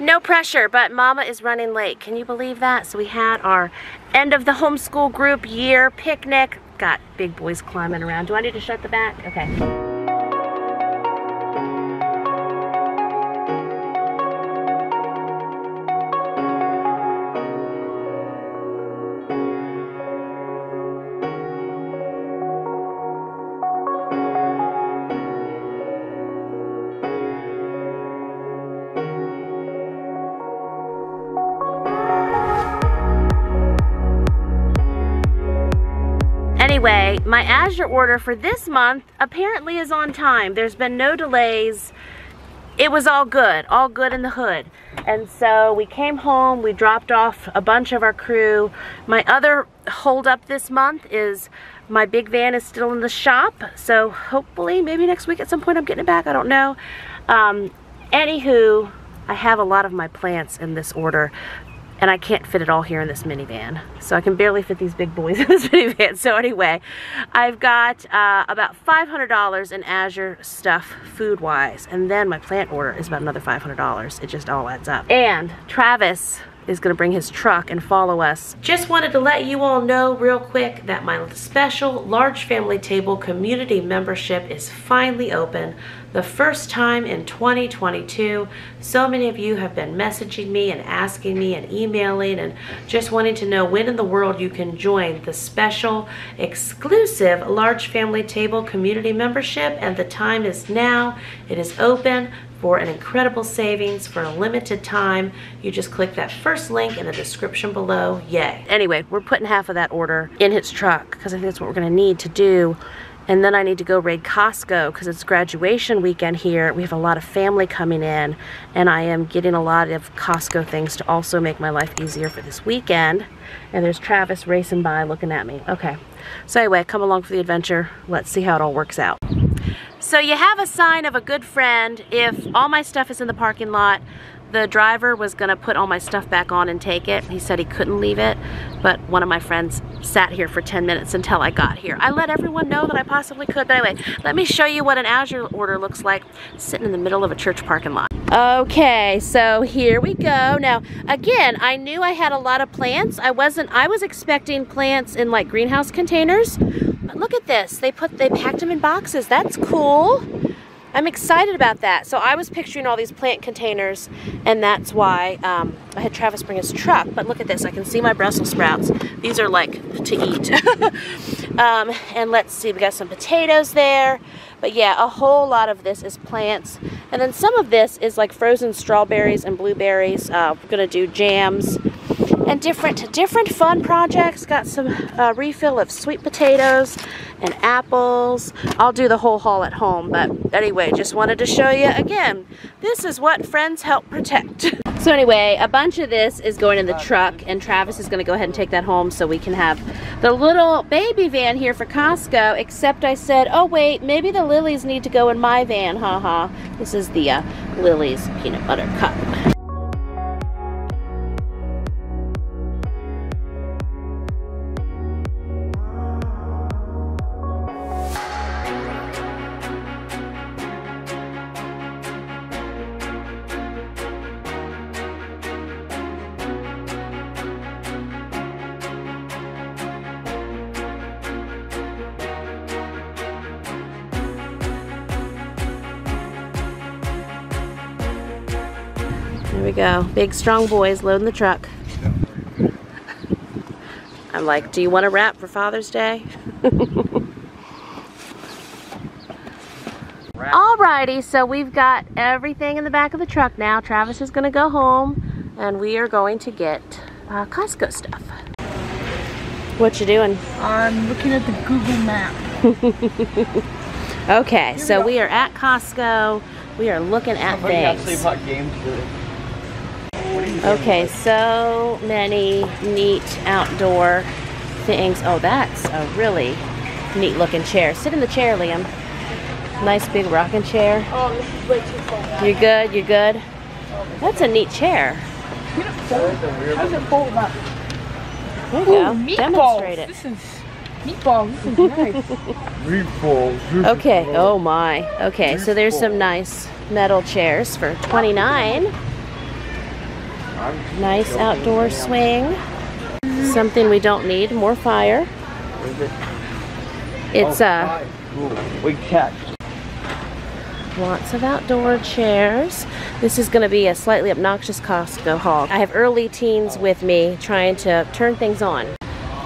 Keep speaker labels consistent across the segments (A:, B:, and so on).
A: No pressure, but mama is running late. Can you believe that? So we had our end of the homeschool group year picnic. Got big boys climbing around. Do I need to shut the back? Okay. My Azure order for this month apparently is on time. There's been no delays. It was all good, all good in the hood. And so we came home, we dropped off a bunch of our crew. My other holdup this month is my big van is still in the shop. So hopefully, maybe next week at some point I'm getting it back, I don't know. Um, anywho, I have a lot of my plants in this order and I can't fit it all here in this minivan. So I can barely fit these big boys in this minivan. So anyway, I've got uh, about $500 in Azure stuff food-wise, and then my plant order is about another $500. It just all adds up. And Travis is gonna bring his truck and follow us. Just wanted to let you all know real quick that my special large family table community membership is finally open. The first time in 2022. So many of you have been messaging me and asking me and emailing and just wanting to know when in the world you can join the special exclusive large family table community membership and the time is now. It is open for an incredible savings for a limited time. You just click that first link in the description below. Yay. Anyway, we're putting half of that order in his truck because I think that's what we're going to need to do and then I need to go raid Costco because it's graduation weekend here. We have a lot of family coming in and I am getting a lot of Costco things to also make my life easier for this weekend. And there's Travis racing by looking at me. Okay, so anyway, come along for the adventure. Let's see how it all works out. So you have a sign of a good friend if all my stuff is in the parking lot the driver was gonna put all my stuff back on and take it. He said he couldn't leave it, but one of my friends sat here for 10 minutes until I got here. I let everyone know that I possibly could, but anyway, let me show you what an Azure order looks like sitting in the middle of a church parking lot. Okay, so here we go. Now, again, I knew I had a lot of plants. I wasn't, I was expecting plants in like greenhouse containers, but look at this. They put, they packed them in boxes. That's cool. I'm excited about that. So I was picturing all these plant containers and that's why um, I had Travis bring his truck. But look at this, I can see my Brussels sprouts. These are like to eat. um, and let's see, we got some potatoes there. But yeah, a whole lot of this is plants. And then some of this is like frozen strawberries and blueberries. Uh, we're gonna do jams and different different fun projects. Got some uh, refill of sweet potatoes and apples. I'll do the whole haul at home, but anyway, just wanted to show you again. This is what friends help protect. so anyway, a bunch of this is going in the truck, and Travis is going to go ahead and take that home so we can have the little baby van here for Costco, except I said, oh wait, maybe the lilies need to go in my van, haha. -ha. This is the uh, Lily's peanut butter cup. Go. Big strong boys loading the truck. I'm like, do you want to wrap for Father's Day? Alrighty, so we've got everything in the back of the truck now. Travis is going to go home and we are going to get uh, Costco stuff. What you doing?
B: I'm looking at the Google map.
A: okay, so we are at Costco. We are looking at things. Okay, so many neat outdoor things. Oh, that's a really neat looking chair. Sit in the chair, Liam. Nice big rocking chair.
B: Oh, this is way too far.
A: You're good, you're good. That's a neat chair.
B: How's it fold up?
A: There you go.
B: Meatballs.
A: Demonstrate it.
B: This is meatballs. This is nice.
C: Meatballs.
A: Okay, oh my. Okay, so there's some nice metal chairs for 29 Nice outdoor swing. Something we don't need, more fire. It's
D: a... We catch.
A: lots of outdoor chairs. This is going to be a slightly obnoxious Costco haul. I have early teens with me trying to turn things on.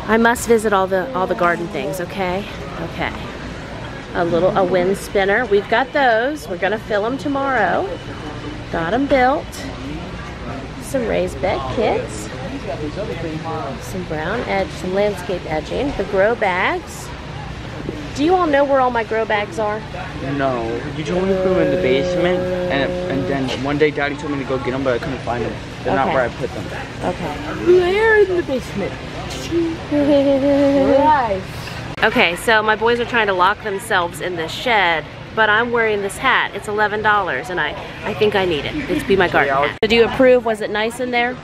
A: I must visit all the all the garden things, okay? Okay. A little a wind spinner. We've got those. We're going to fill them tomorrow. Got them built. Some raised bed kits. Some brown edge, some landscape edging. The grow bags. Do you all know where all my grow bags are?
D: No, you told me to put them in the basement, and and then one day Daddy told me to go get them, but I couldn't find them. They're not where I put them.
A: Okay.
B: Where in the basement? Right.
A: Okay, so my boys are trying to lock themselves in this shed, but I'm wearing this hat. It's $11 and I, I think I need it. It's be my garden hat. So do you approve? Was it nice in there?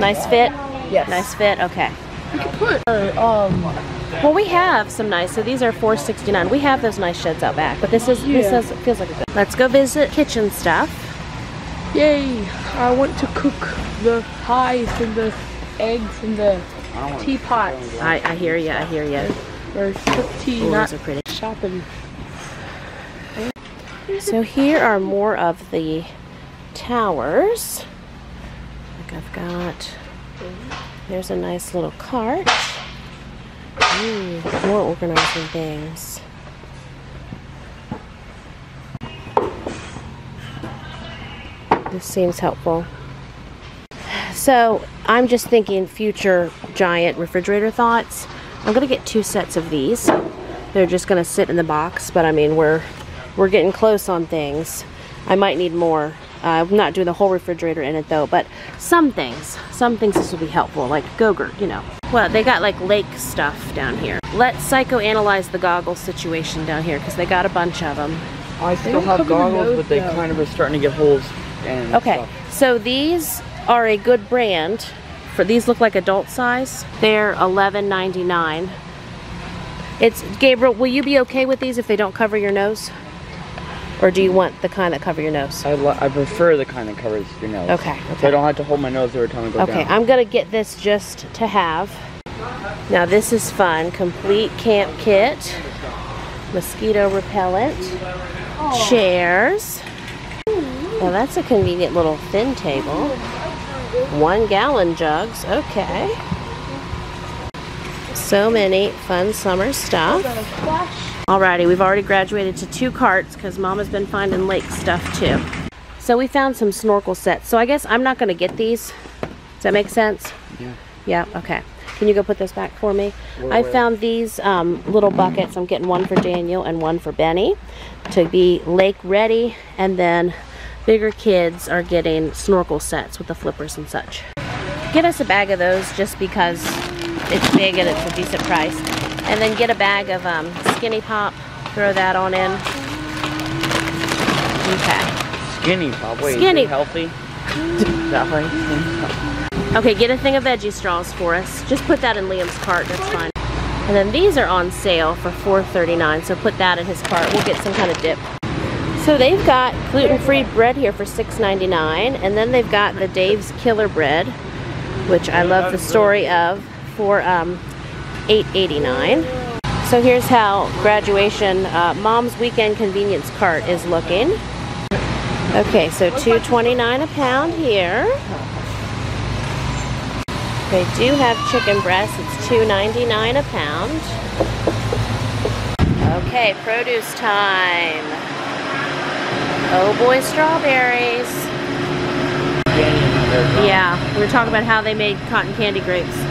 A: Nice fit?
B: Yes.
A: Nice fit? Okay.
B: Put uh, um.
A: Well, we have some nice, so these are $4.69. We have those nice sheds out back, but this is, this is, feels like a good. Let's go visit kitchen stuff.
B: Yay! I want to cook the pies and the eggs and the
D: I
B: teapots.
A: I, I hear you, I hear you.
B: Or sip tea,
A: Ooh,
B: not
A: those are pretty.
B: shopping.
A: So here are more of the towers. Like I've got, there's a nice little cart. Ooh, more organizing things. This seems helpful. So I'm just thinking future giant refrigerator thoughts. I'm gonna get two sets of these. They're just gonna sit in the box, but I mean we're we're getting close on things. I might need more. Uh, I'm not doing the whole refrigerator in it though, but some things, some things this will be helpful, like Gogurt, you know. Well, they got like lake stuff down here. Let's psychoanalyze the goggles situation down here because they got a bunch of them.
D: I still
B: don't
D: have
B: cover the
D: goggles, but they
B: though.
D: kind of are starting to get holes. And
A: Okay,
D: stuff.
A: so these are a good brand. For these look like adult size. They're $11.99. It's Gabriel. Will you be okay with these if they don't cover your nose, or do you want the kind that cover your nose?
D: I, I prefer the kind that covers your nose.
A: Okay,
D: So
A: okay.
D: I don't have to hold my nose every time I go
A: Okay,
D: down.
A: I'm gonna get this just to have. Now this is fun. Complete camp kit, mosquito repellent, chairs. Well, that's a convenient little thin table. One gallon jugs. Okay. So many fun summer stuff. Alrighty, we've already graduated to two carts because Mama's been finding lake stuff too. So we found some snorkel sets. So I guess I'm not going to get these. Does that make sense?
D: Yeah.
A: Yeah, okay. Can you go put this back for me?
D: Where-
A: I
D: where?
A: found these um, little buckets. I'm getting one for Daniel and one for Benny to be lake ready. And then bigger kids are getting snorkel sets with the flippers and such. Get us a bag of those just because it's big and it's a decent price. And then get a bag of um, Skinny Pop. Throw that on in. Okay.
D: Skinny pop. Wait,
A: Skinny.
D: Healthy? That pop.
A: Okay, get a thing of veggie straws for us. Just put that in Liam's cart, that's fine. And then these are on sale for $4.39, so put that in his cart. We'll get some kind of dip. So they've got gluten-free bread here for $6.99, and then they've got the Dave's Killer Bread, which I love the story of, for um, $8.89. So here's how graduation, uh, Mom's Weekend Convenience Cart is looking. Okay, so $2.29 a pound here. They do have chicken breast. It's $2.99 a pound. Okay, produce time. Oh boy, strawberries. Yeah, we were talking about how they made cotton candy grapes.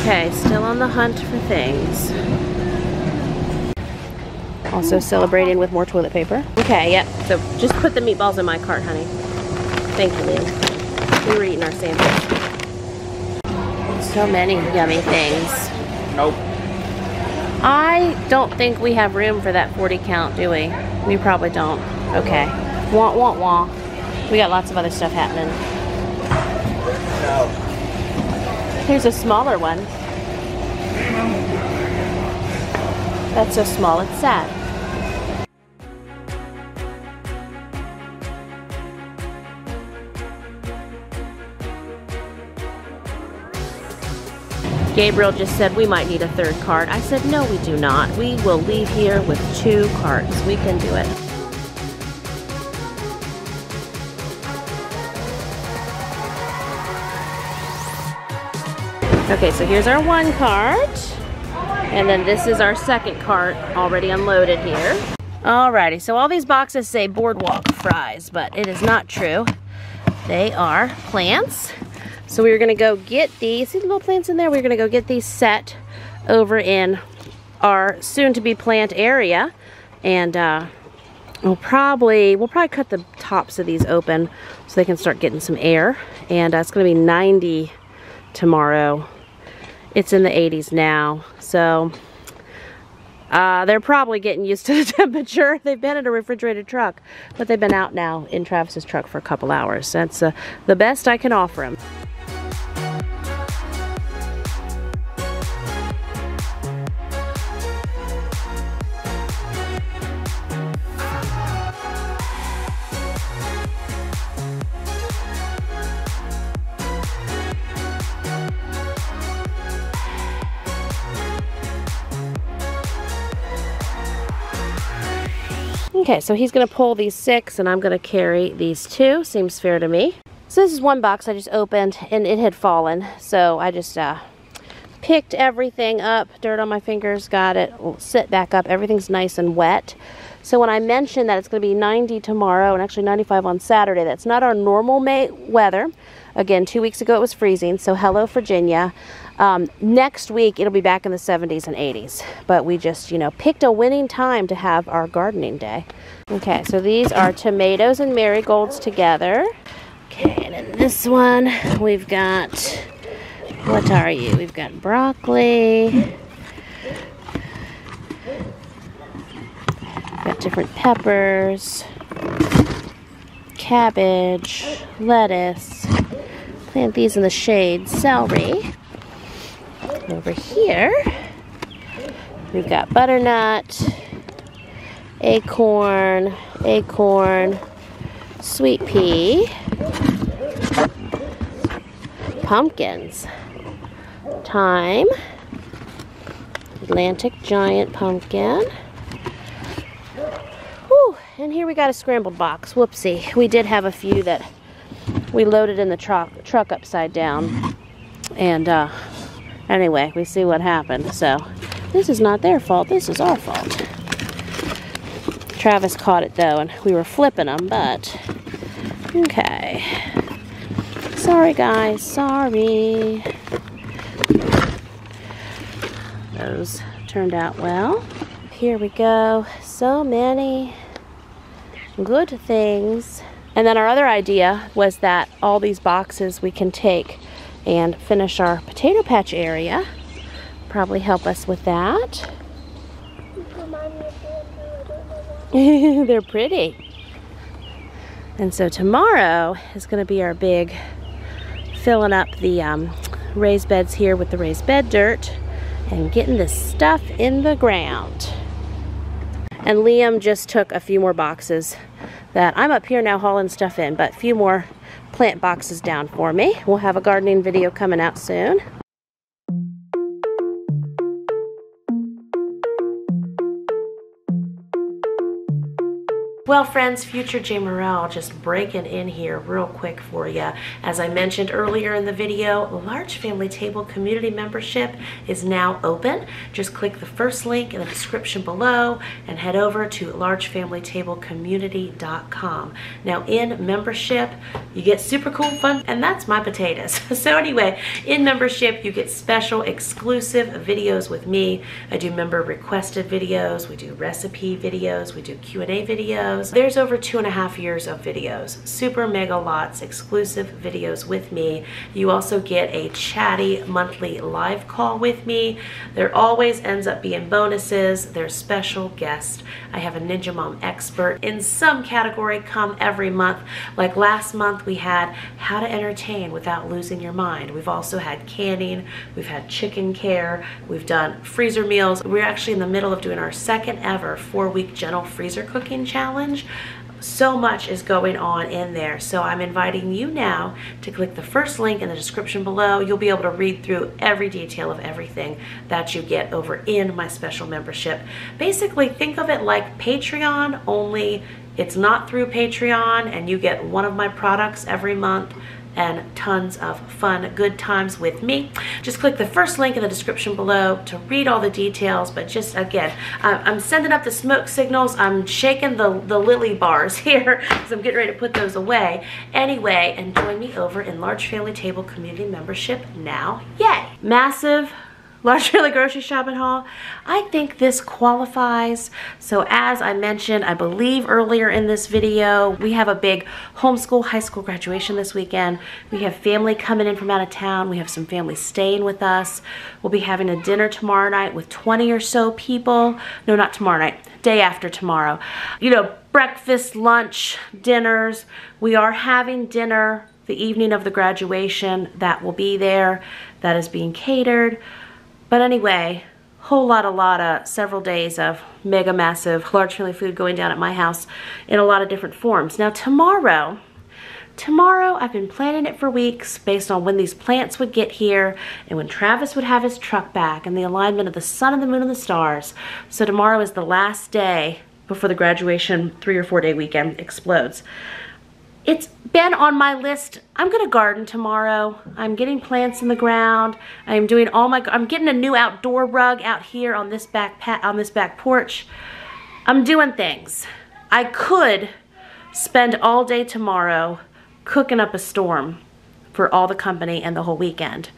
A: Okay, still on the hunt for things. Also celebrating with more toilet paper. Okay, yep. So just put the meatballs in my cart, honey. Thank you, Liam. We were eating our sandwich. So many yummy things.
D: Nope.
A: I don't think we have room for that 40 count, do we? We probably don't. Okay. Wah, wah, wah. We got lots of other stuff happening. Here's a smaller one. That's so small it's sad. Gabriel just said we might need a third cart. I said no we do not. We will leave here with two carts. We can do it. Okay, so here's our one cart. And then this is our second cart already unloaded here. Alrighty, so all these boxes say boardwalk fries, but it is not true. They are plants. So we are gonna go get these, see the little plants in there? We're gonna go get these set over in our soon-to-be plant area. And uh, we'll probably, we'll probably cut the tops of these open so they can start getting some air. And uh, it's gonna be 90 tomorrow. It's in the 80s now, so uh, they're probably getting used to the temperature. They've been in a refrigerated truck, but they've been out now in Travis's truck for a couple hours. That's uh, the best I can offer them. Okay, so he's gonna pull these six and I'm gonna carry these two. Seems fair to me. So this is one box I just opened and it had fallen. So I just uh, picked everything up, dirt on my fingers, got it, sit back up. Everything's nice and wet. So when I mentioned that it's gonna be 90 tomorrow and actually 95 on Saturday, that's not our normal May weather. Again, two weeks ago it was freezing, so hello Virginia. Um, next week it'll be back in the 70s and 80s, but we just, you know, picked a winning time to have our gardening day. Okay, so these are tomatoes and marigolds together. Okay, and in this one we've got, what are you? We've got broccoli. Got different peppers, cabbage, lettuce. Plant these in the shade, celery over here, we've got butternut, acorn, acorn, sweet pea, pumpkins, thyme, Atlantic giant pumpkin. Whew, and here we got a scrambled box. Whoopsie. We did have a few that we loaded in the truck, truck upside down. And uh, Anyway, we see what happened. So, this is not their fault. This is our fault. Travis caught it, though, and we were flipping them, but... Okay. Sorry, guys. Sorry. Those turned out well. Here we go. So many good things. And then our other idea was that all these boxes we can take and finish our potato patch area. Probably help us with that. They're pretty. And so tomorrow is going to be our big filling up the um, raised beds here with the raised bed dirt and getting this stuff in the ground. And Liam just took a few more boxes that I'm up here now hauling stuff in, but a few more plant boxes down for me. We'll have a gardening video coming out soon. Well, friends, future Jamerrill just breaking in here real quick for you. As I mentioned earlier in the video, Large Family Table Community Membership is now open. Just click the first link in the description below and head over to largefamilytablecommunity.com. Now, in membership, you get super cool fun, and that's my potatoes. so anyway, in membership, you get special exclusive videos with me. I do member requested videos, we do recipe videos, we do Q&A videos, videos. There's over two and a half years of videos, super mega lots, exclusive videos with me. You also get a chatty monthly live call with me. There always ends up being bonuses. There's special guests. I have a Ninja Mom expert in some category come every month. Like last month we had how to entertain without losing your mind. We've also had canning, we've had chicken care, we've done freezer meals. We're actually in the middle of doing our second ever four week gentle freezer cooking challenge challenge so much is going on in there. So I'm inviting you now to click the first link in the description below. You'll be able to read through every detail of everything that you get over in my special membership. Basically, think of it like Patreon, only it's not through Patreon and you get one of my products every month and tons of fun, good times with me. Just click the first link in the description below to read all the details, but just again, I'm sending up the smoke signals. I'm shaking the, the lily bars here because I'm getting ready to put those away. Anyway, and join me over in Large Family Table Community Membership now. Yay! Massive large family grocery shopping haul. I think this qualifies. So as I mentioned, I believe earlier in this video, we have a big homeschool high school graduation this weekend. We have family coming in from out of town. We have some family staying with us. We'll be having a dinner tomorrow night with 20 or so people. No, not tomorrow night, day after tomorrow. You know, breakfast, lunch, dinners. We are having dinner the evening of the graduation. That will be there. That is being catered. But anyway, whole lot, a lot of several days of mega massive large family food going down at my house in a lot of different forms. Now tomorrow, tomorrow I've been planning it for weeks based on when these plants would get here and when Travis would have his truck back and the alignment of the sun and the moon and the stars. So tomorrow is the last day before the graduation three or four day weekend explodes. It's been on my list. I'm gonna garden tomorrow. I'm getting plants in the ground. I'm doing all my, I'm getting a new outdoor rug out here on this back, pat, on this back porch. I'm doing things. I could spend all day tomorrow cooking up a storm for all the company and the whole weekend.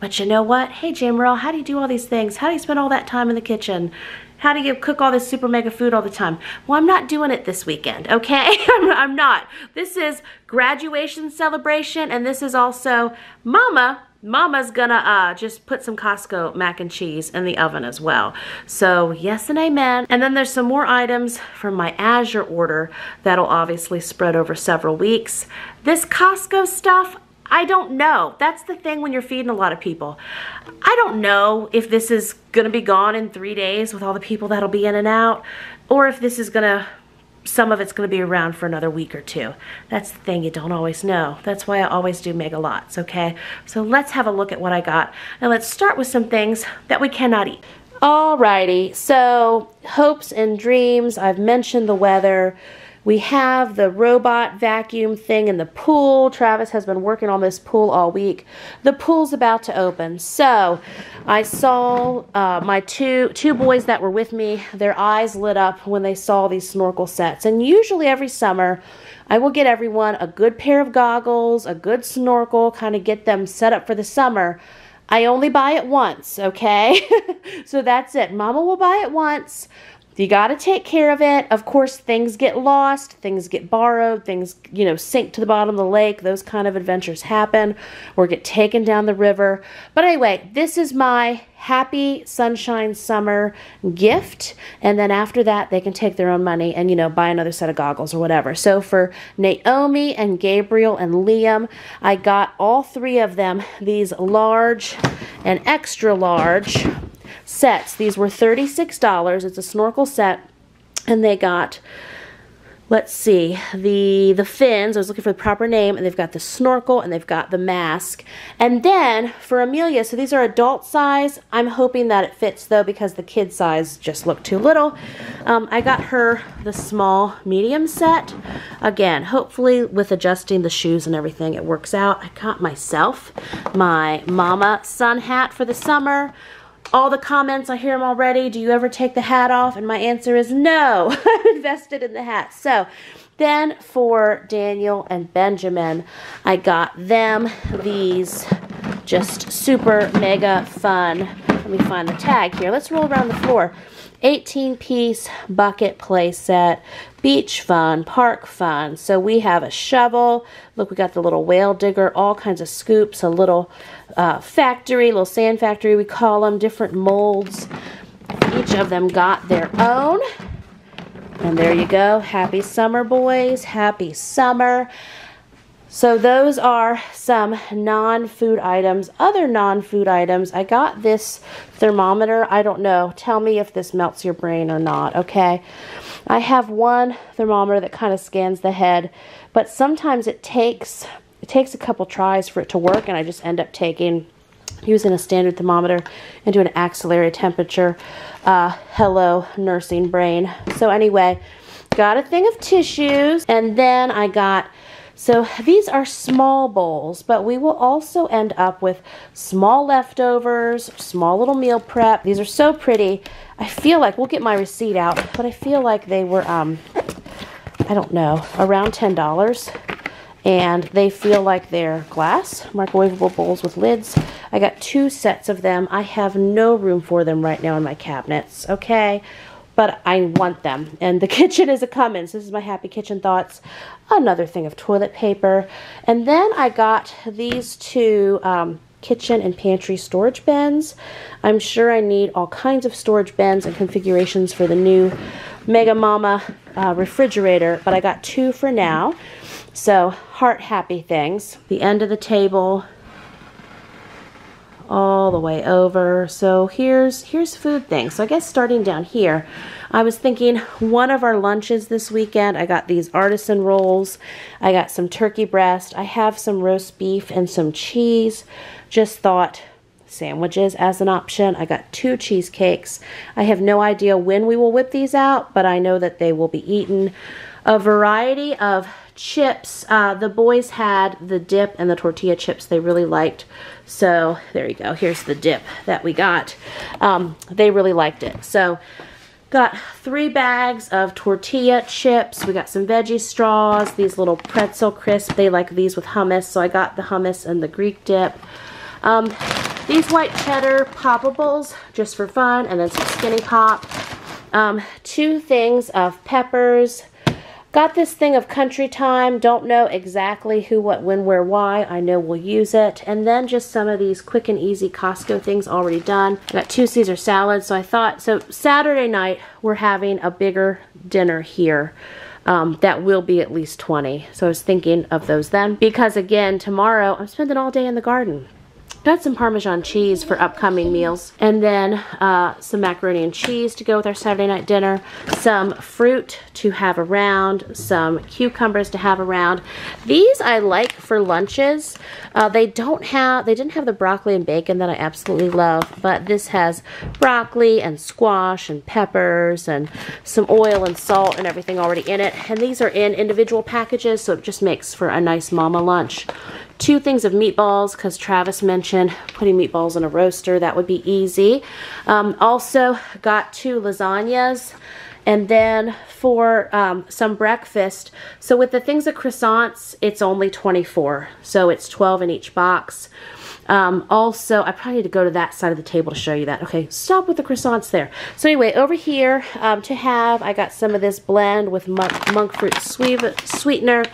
A: But you know what? Hey, Jamerrill, how do you do all these things? How do you spend all that time in the kitchen? How do you cook all this super mega food all the time? Well, I'm not doing it this weekend, okay? I'm not. This is graduation celebration, and this is also Mama Mama's gonna uh, just put some Costco mac and cheese in the oven as well. So yes and amen. And then there's some more items from my Azure order that'll obviously spread over several weeks. This Costco stuff, I don't know. That's the thing when you're feeding a lot of people. I don't know if this is going to be gone in three days with all the people that'll be in and out, or if this is going to, some of it's going to be around for another week or two. That's the thing you don't always know. That's why I always do mega lots, okay? So let's have a look at what I got. And let's start with some things that we cannot eat. Alrighty, so hopes and dreams. I've mentioned the weather. We have the robot vacuum thing in the pool. Travis has been working on this pool all week. The pool's about to open. So I saw uh, my two, two boys that were with me, their eyes lit up when they saw these snorkel sets. And usually every summer, I will get everyone a good pair of goggles, a good snorkel, kind of get them set up for the summer. I only buy it once, okay? so that's it. Mama will buy it once. You got to take care of it. Of course, things get lost, things get borrowed, things, you know, sink to the bottom of the lake. Those kind of adventures happen or get taken down the river. But anyway, this is my happy sunshine summer gift. And then after that, they can take their own money and, you know, buy another set of goggles or whatever. So for Naomi and Gabriel and Liam, I got all three of them these large and extra large sets. These were $36. It's a snorkel set. And they got, let's see, the, the fins. I was looking for the proper name. And they've got the snorkel and they've got the mask. And then for Amelia, so these are adult size. I'm hoping that it fits though because the kid size just looked too little. Um, I got her the small medium set. Again, hopefully with adjusting the shoes and everything, it works out. I got myself my mama sun hat for the summer all the comments, I hear them already. Do you ever take the hat off? And my answer is no. I'm invested in the hat. So then for Daniel and Benjamin, I got them these just super mega fun. Let me find the tag here. Let's roll around the floor. 18 piece bucket play set, beach fun, park fun. So we have a shovel. Look, we got the little whale digger, all kinds of scoops, a little uh, factory, little sand factory, we call them, different molds. Each of them got their own. And there you go. Happy summer, boys. Happy summer. So those are some non-food items. Other non-food items, I got this thermometer. I don't know. Tell me if this melts your brain or not, okay? I have one thermometer that kind of scans the head, but sometimes it takes it takes a couple tries for it to work and I just end up taking using a standard thermometer and an axillary temperature. Uh, hello, nursing brain. So anyway, got a thing of tissues and then I got so these are small bowls, but we will also end up with small leftovers, small little meal prep. These are so pretty. I feel like, we'll get my receipt out, but I feel like they were, um, I don't know, around $10. And they feel like they're glass, microwavable bowls with lids. I got two sets of them. I have no room for them right now in my cabinets, okay? But I want them. And the kitchen is a Cummins. This is my happy kitchen thoughts. Another thing of toilet paper. And then I got these two um, kitchen and pantry storage bins. I'm sure I need all kinds of storage bins and configurations for the new Mega Mama uh, refrigerator, but I got two for now. So heart happy things. The end of the table all the way over. So here's here's food things. So I guess starting down here, I was thinking one of our lunches this weekend, I got these artisan rolls. I got some turkey breast. I have some roast beef and some cheese. Just thought sandwiches as an option. I got two cheesecakes. I have no idea when we will whip these out, but I know that they will be eaten. A variety of chips. Uh, the boys had the dip and the tortilla chips they really liked. So there you go. Here's the dip that we got. Um, they really liked it. So got three bags of tortilla chips. We got some veggie straws, these little pretzel crisp. They like these with hummus. So I got the hummus and the Greek dip. Um, these white cheddar poppables just for fun and then some skinny pop. Um, two things of peppers, Got this thing of country time. Don't know exactly who, what, when, where, why. I know we'll use it. And then just some of these quick and easy Costco things already done. got two Caesar salads. So I thought, so Saturday night, we're having a bigger dinner here. Um, that will be at least 20. So I was thinking of those then. Because again, tomorrow, I'm spending all day in the garden. Got some Parmesan cheese for upcoming meals. And then uh, some macaroni and cheese to go with our Saturday night dinner. Some fruit to have around. Some cucumbers to have around. These I like for lunches. Uh, they don't have, they didn't have the broccoli and bacon that I absolutely love. But this has broccoli and squash and peppers and some oil and salt and everything already in it. And these are in individual packages, so it just makes for a nice mama lunch two things of meatballs because Travis mentioned putting meatballs in a roaster. That would be easy. Um, also got two lasagnas. And then for um, some breakfast, so with the things of croissants, it's only 24. So it's 12 in each box. Um, also, I probably need to go to that side of the table to show you that. Okay, stop with the croissants there. So anyway, over here um, to have, I got some of this blend with monk, monk fruit sweetener.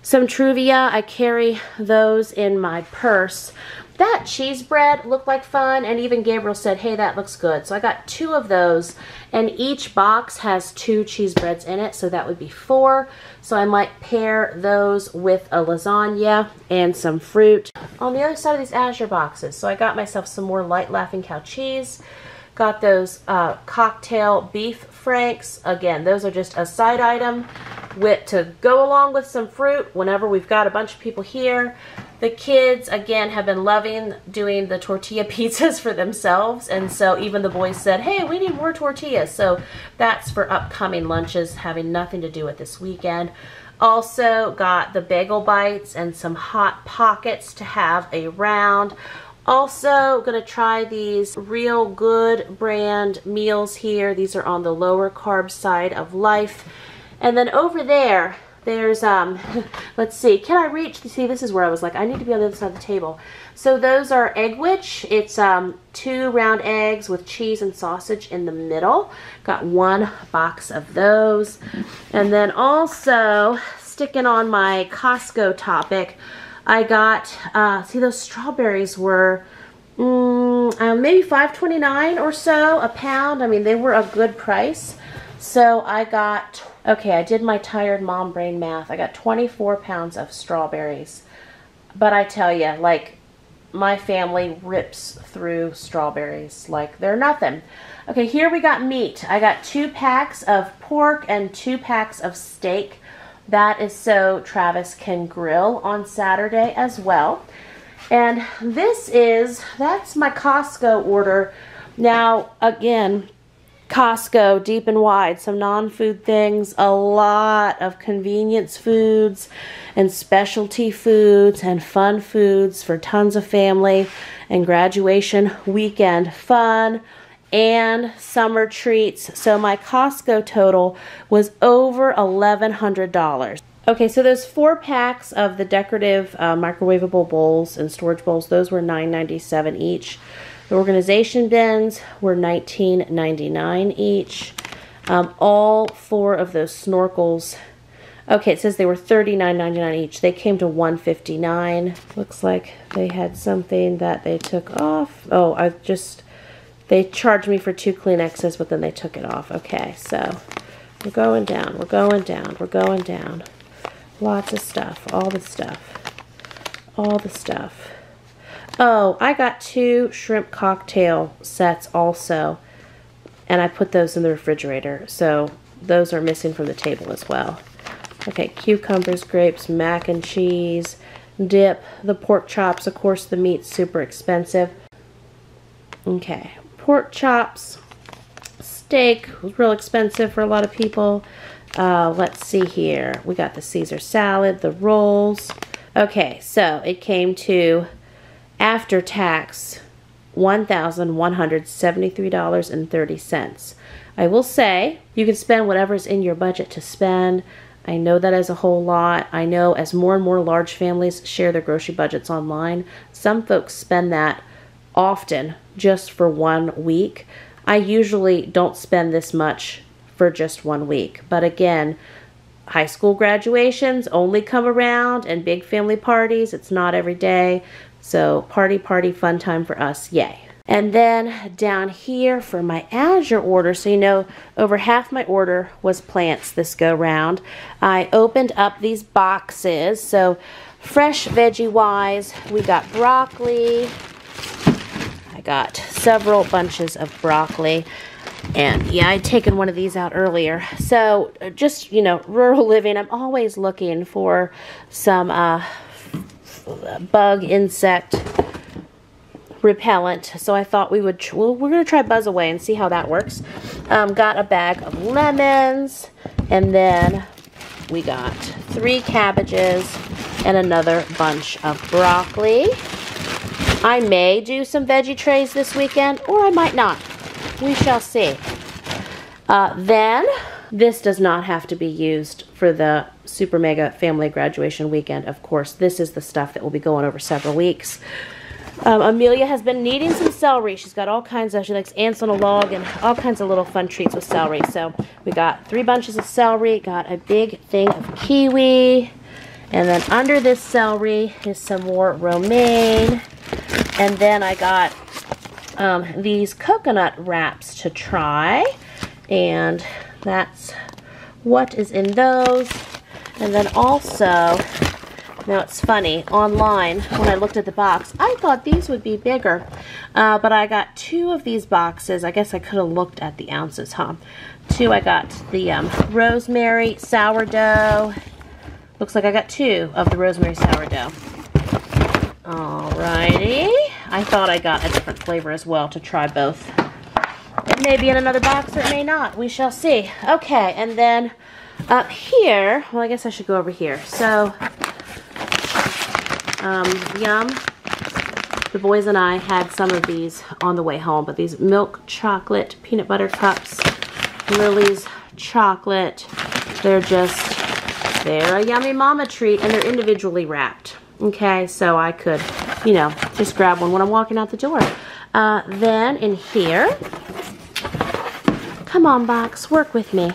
A: Some Truvia, I carry those in my purse. That cheese bread looked like fun, and even Gabriel said, hey, that looks good. So I got two of those, and each box has two cheese breads in it, so that would be four. So I might pair those with a lasagna and some fruit. On the other side of these Azure boxes, so I got myself some more light Laughing Cow cheese. Got those uh, cocktail beef franks. Again, those are just a side item with to go along with some fruit whenever we've got a bunch of people here. The kids, again, have been loving doing the tortilla pizzas for themselves. And so even the boys said, hey, we need more tortillas. So that's for upcoming lunches having nothing to do with this weekend. Also got the bagel bites and some hot pockets to have around. Also gonna try these real good brand meals here. These are on the lower carb side of life. And then over there, there's, um, let's see, can I reach, see this is where I was like, I need to be on the other side of the table. So those are Eggwich. It's um, two round eggs with cheese and sausage in the middle. Got one box of those. And then also, sticking on my Costco topic, I got, uh, see those strawberries were mm, uh, maybe 5.29 or so a pound. I mean, they were a good price. So I got, okay, I did my tired mom brain math. I got 24 pounds of strawberries. But I tell you, like, my family rips through strawberries like they're nothing. Okay, here we got meat. I got two packs of pork and two packs of steak. That is so Travis can grill on Saturday as well. And this is, that's my Costco order. Now, again, Costco, deep and wide, some non food things, a lot of convenience foods and specialty foods and fun foods for tons of family and graduation weekend fun and summer treats. So my Costco total was over $1,100. Okay, so those four packs of the decorative uh, microwavable bowls and storage bowls, those were $9.97 each. The organization bins were $19.99 each. Um, all four of those snorkels, okay, it says they were $39.99 each. They came to 159. Looks like they had something that they took off. Oh, I just, they charged me for two Kleenexes, but then they took it off. Okay, so we're going down, we're going down, we're going down. Lots of stuff, all the stuff, all the stuff. Oh, I got two shrimp cocktail sets also, and I put those in the refrigerator, so those are missing from the table as well. Okay, cucumbers, grapes, mac and cheese, dip, the pork chops. Of course, the meat's super expensive. Okay, pork chops, steak real expensive for a lot of people. Uh, let's see here. We got the Caesar salad, the rolls. Okay, so it came to after tax $1,173.30. I will say you can spend whatever's in your budget to spend. I know that as a whole lot. I know as more and more large families share their grocery budgets online, some folks spend that often just for one week. I usually don't spend this much for just one week. But again, high school graduations only come around and big family parties, it's not every day. So party, party, fun time for us, yay. And then down here for my Azure order, so you know over half my order was plants this go round. I opened up these boxes. So fresh veggie wise, we got broccoli. Got several bunches of broccoli. And yeah, I'd taken one of these out earlier. So just, you know, rural living, I'm always looking for some uh, bug, insect repellent. So I thought we would, well, we're going to try Buzz Away and see how that works. Um, got a bag of lemons. And then we got three cabbages and another bunch of broccoli. I may do some veggie trays this weekend, or I might not. We shall see. Uh, then, this does not have to be used for the Super Mega Family Graduation Weekend, of course. This is the stuff that will be going over several weeks. Um, Amelia has been needing some celery. She's got all kinds of, she likes ants on a log and all kinds of little fun treats with celery. So we got three bunches of celery, got a big thing of kiwi, and then under this celery is some more romaine. And then I got um, these coconut wraps to try. And that's what is in those. And then also, now it's funny, online, when I looked at the box, I thought these would be bigger. Uh, but I got two of these boxes. I guess I could have looked at the ounces, huh? Two, I got the um, rosemary sourdough. Looks like I got two of the rosemary sourdough. Alrighty. I thought I got a different flavor as well to try both. It may be in another box or it may not. We shall see. Okay, and then up here, well, I guess I should go over here. So, um, yum. The boys and I had some of these on the way home, but these milk chocolate peanut butter cups, Lily's chocolate, they're just, they're a yummy mama treat, and they're individually wrapped. Okay, so I could, you know, just grab one when I'm walking out the door. Uh, then in here, come on box, work with me.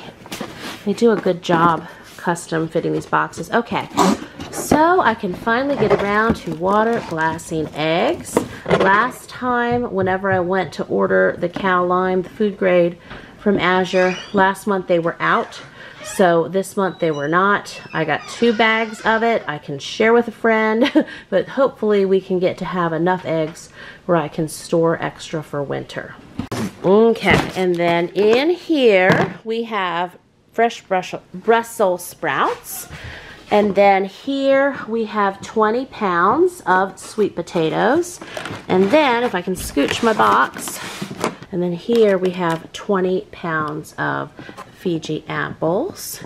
A: They do a good job custom fitting these boxes. Okay, so I can finally get around to water glassing eggs. Last time, whenever I went to order the cow lime, the food grade from Azure. Last month they were out, so this month they were not. I got two bags of it. I can share with a friend, but hopefully we can get to have enough eggs where I can store extra for winter. Okay, and then in here we have fresh Brussels sprouts. And then here we have 20 pounds of sweet potatoes. And then if I can scooch my box, and then here we have 20 pounds of Fuji apples.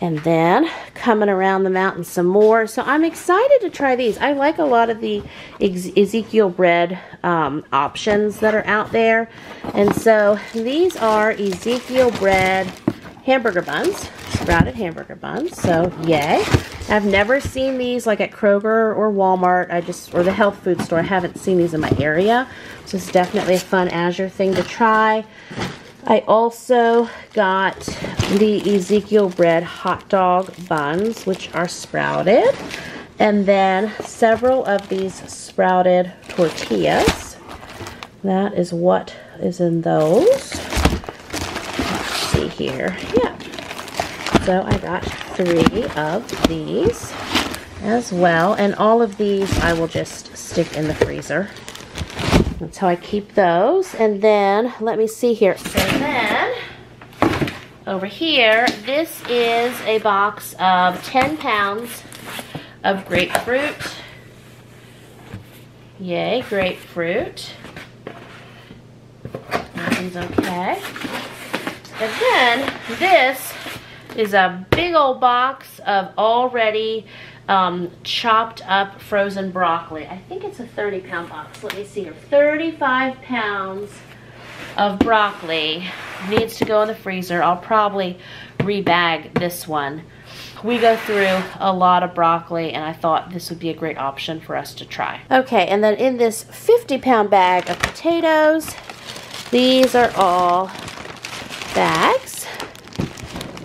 A: And then coming around the mountain some more. So I'm excited to try these. I like a lot of the Ezekiel bread um, options that are out there. And so these are Ezekiel bread hamburger buns sprouted hamburger buns. So yay. I've never seen these like at Kroger or Walmart. I just or the health food store. I haven't seen these in my area. So it's definitely a fun Azure thing to try. I also got the Ezekiel bread hot dog buns, which are sprouted. And then several of these sprouted tortillas. That is what is in those. Let's see here. Yeah, so I got three of these as well. And all of these I will just stick in the freezer. That's how I keep those. And then, let me see here. So then, over here, this is a box of 10 pounds of grapefruit. Yay, grapefruit. That one's okay. And then, this is a big old box of already um, chopped up frozen broccoli. I think it's a 30 pound box. Let me see here. 35 pounds of broccoli needs to go in the freezer. I'll probably rebag this one. We go through a lot of broccoli and I thought this would be a great option for us to try. Okay, and then in this 50 pound bag of potatoes, these are all bags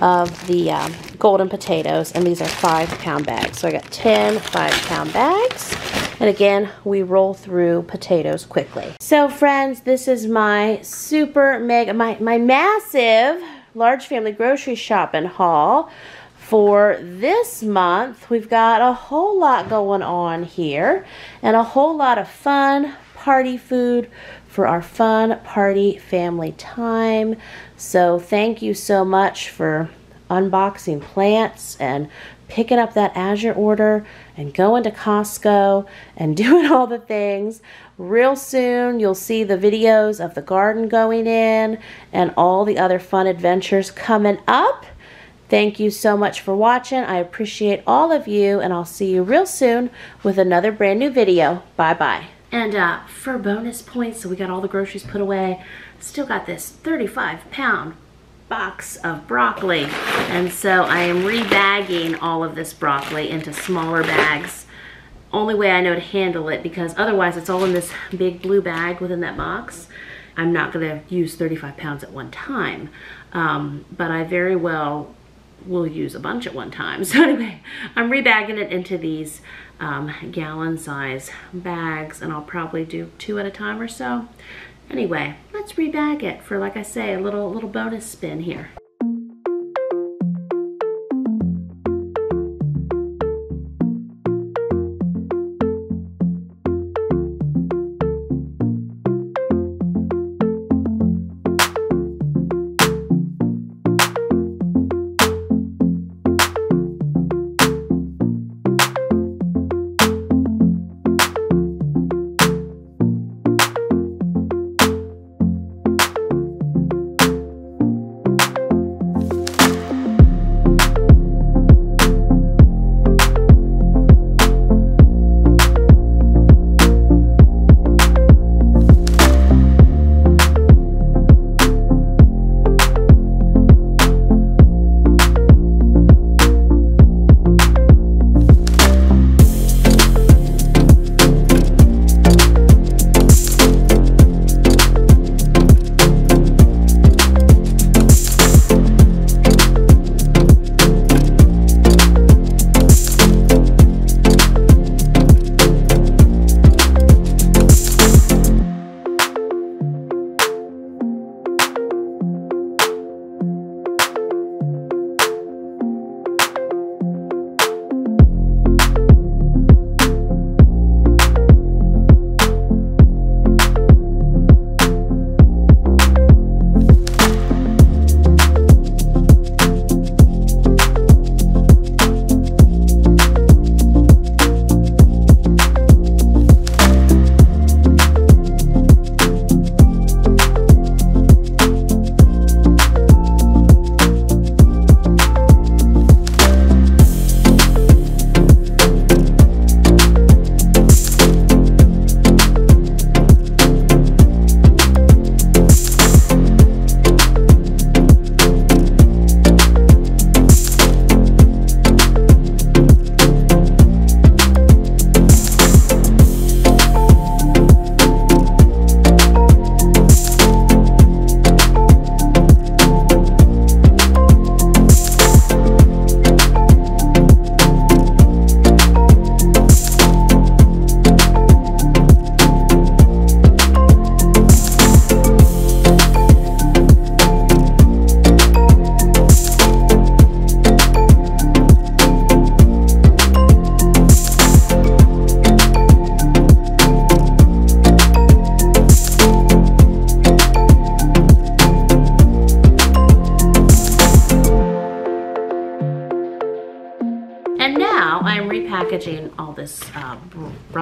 A: of the um, golden potatoes, and these are five pound bags. So I got 10 five pound bags. And again, we roll through potatoes quickly. So friends, this is my super mega, my, my massive large family grocery shopping haul for this month. We've got a whole lot going on here and a whole lot of fun party food for our fun party family time. So thank you so much for unboxing plants and picking up that Azure order and going to Costco and doing all the things. Real soon, you'll see the videos of the garden going in and all the other fun adventures coming up. Thank you so much for watching. I appreciate all of you, and I'll see you real soon with another brand new video. Bye-bye. And uh, for bonus points, so we got all the groceries put away. Still got this 35 pound box of broccoli. And so I am rebagging all of this broccoli into smaller bags. Only way I know to handle it because otherwise it's all in this big blue bag within that box. I'm not gonna use 35 pounds at one time, um, but I very well will use a bunch at one time. So anyway, I'm rebagging it into these um, gallon size bags and I'll probably do two at a time or so. Anyway, let's rebag it for, like I say, a little, little bonus spin here.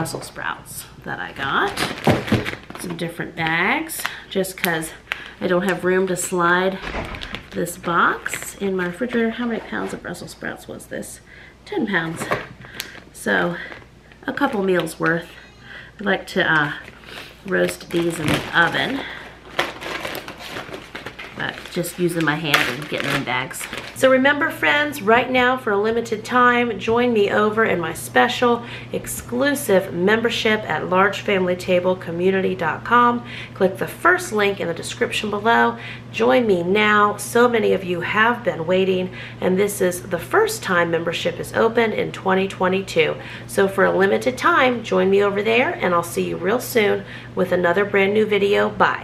A: Brussels sprouts that I got. Some different bags, just because I don't have room to slide this box in my refrigerator. How many pounds of Brussels sprouts was this? 10 pounds. So a couple meals worth. I like to uh, roast these in the oven just using my hand and getting in bags. So remember friends, right now for a limited time, join me over in my special exclusive membership at largefamilytablecommunity.com. Click the first link in the description below. Join me now. So many of you have been waiting and this is the first time membership is open in 2022. So for a limited time, join me over there and I'll see you real soon with another brand new video. Bye.